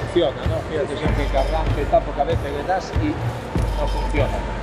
Funciona, ¿no? Fíjate siempre que arranque, está por cabeza le das y no funciona.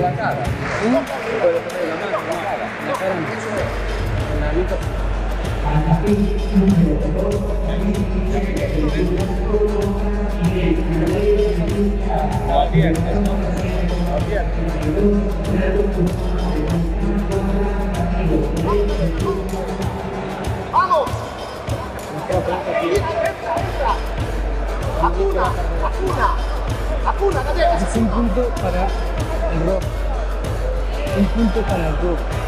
La cara. Vamos. Apuna, apuna, apuna, un punto para el rock. Un punto para el rock.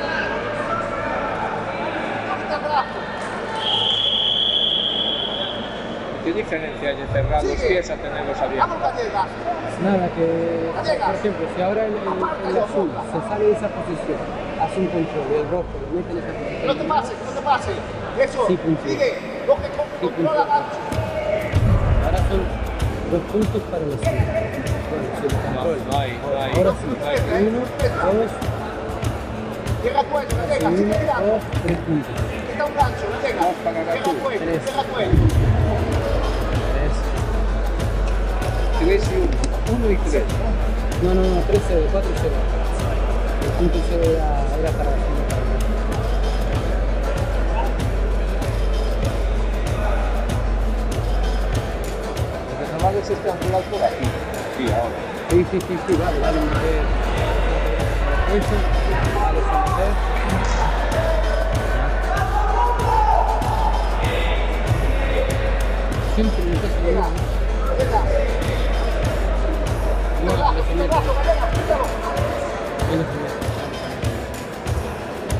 ¿Qué diferencia hay entre cerrar los pies a tenerlos abiertos? Nada, que por ejemplo, si ahora el, el- el azul se sale de esa posición, hace un control y el rojo lo mete en esa Que no te posición. pase, que no te pase. Eso. Sí. Sigue. Lo que con- controla. Ahora son dos puntos para el azul. Bueno, si lo No, controla. no hay, no hay. Ahora sí, no uno, dos, Llega a cuello, Gallega. uno, Sigue mirando. dos, tres puntos. Quita un gancho, Llega a Gatú. cuello, llega a cuello. Tres y uno. Uno y tres. No, no, no, tres cero, cuatro cero. El punto cero era, era para por aquí. Sí, ahora. Sí, sí, sí, sí, vale, vale, una vez. Eso, vale. Siempre me lo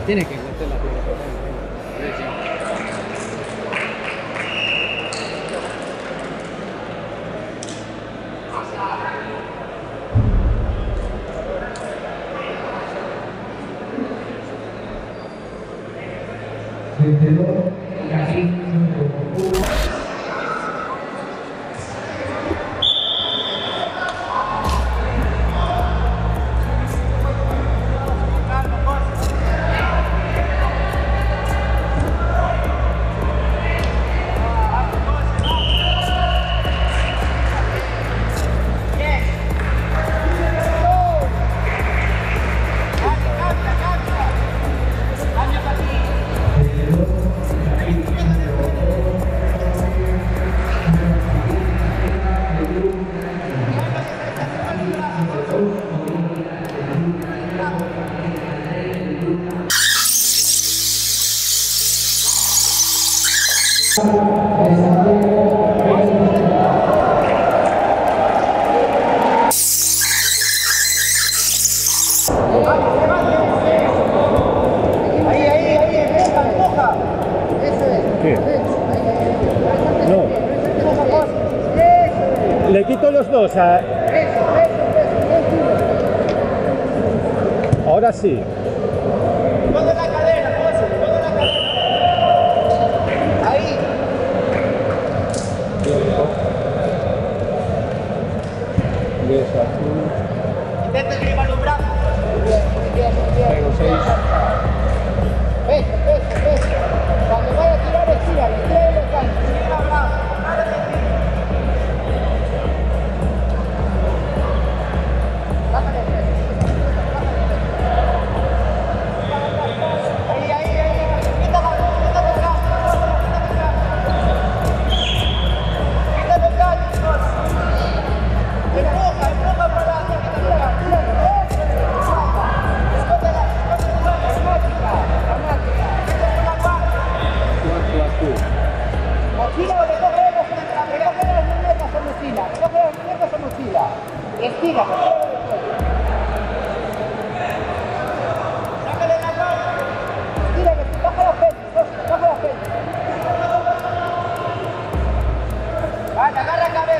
tiene que meter la piedra. Gracias. No. Le quito los dos a... Ahora sí.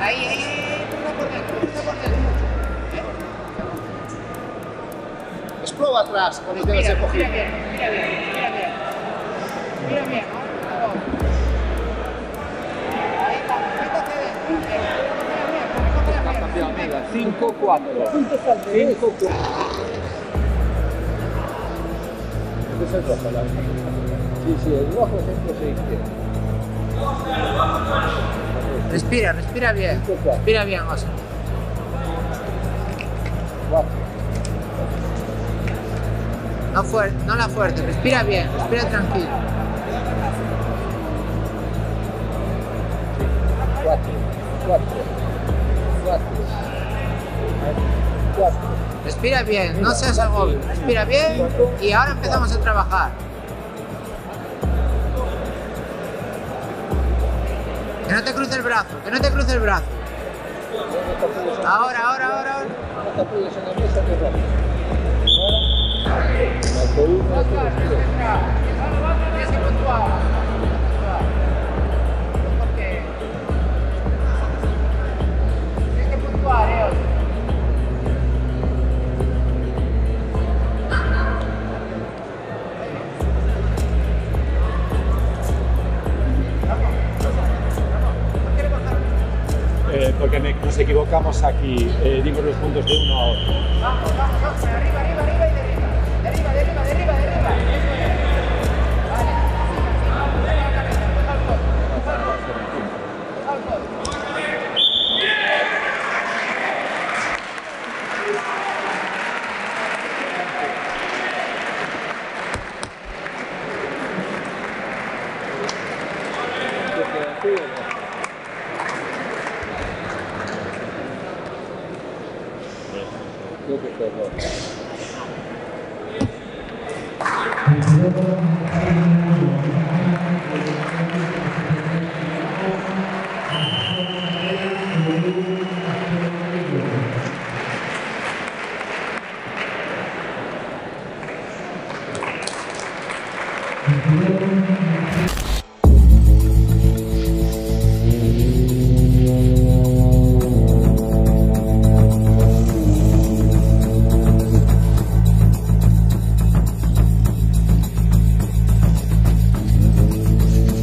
Ahí, ahí, cruza por dentro, cruza por dentro. Explora atrás cuando Mira, tienes el mira cogido. bien, mira bien, mira bien. Mira bien, ¿no? Vamos. Ahí está, métete dentro. Mira bien, mira, 5-4. Punto al revés. 5-4. Questo è il rojo, la Sì, sì, il rojo sempre sei izquierda. Respira, respira bien. Respira bien. 4. No, fuerte, no la fuerte, respira bien, respira tranquilo. 4. 4. 4. 4. Respira bien, no seas agobio. Respira bien y ahora empezamos a trabajar. Que no te cruce el brazo, que no te cruce el brazo. Ahora, ahora, ahora, ahora. Porque nos equivocamos aquí, eh, digo los puntos de uno a otro.